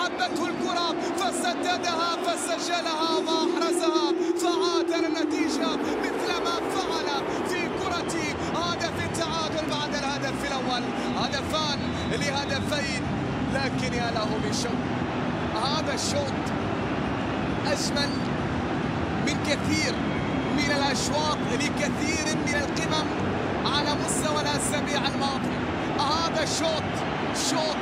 أحبته الكرة فسددها فسجلها وأحرزها فعاد النتيجة مثل ما فعل في كرة هدف التعادل بعد الهدف الأول. هدفان لهدفين لكن يا له من شوط هذا الشوط أجمل من كثير من الأشواط لكثير من القمم على مستوى الأسابيع الماضية. هذا الشوط شوط